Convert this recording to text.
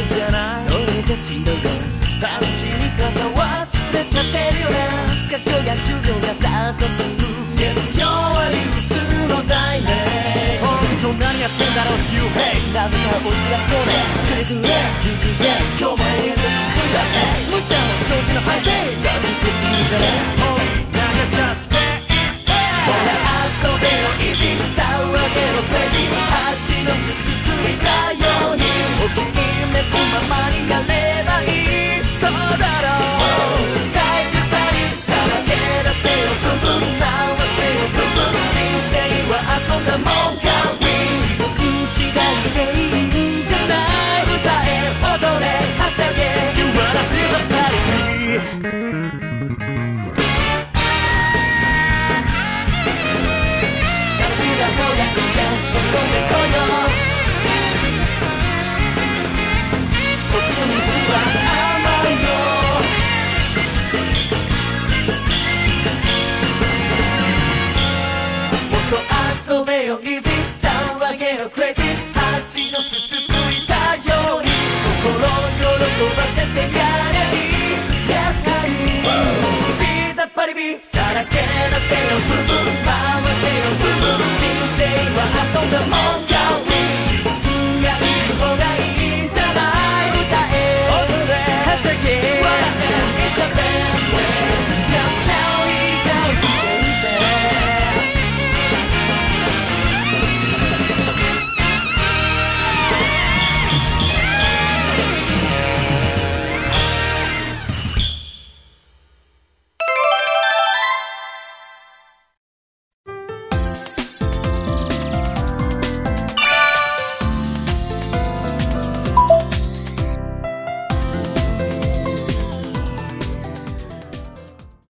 るじゃない。俺たちのが楽しみ方忘れちゃってるよな過去が修行がスタートする。けど今日は憂鬱の題名本当何やってんだろう You hey ダメなお知らせくれくれ。行くぜ。今日もよ。Easy 騒げよ Crazy 蜂の巣つついたように。心喜ばせてやれ。いい Yes はいビザパリビさらけ出せよ部分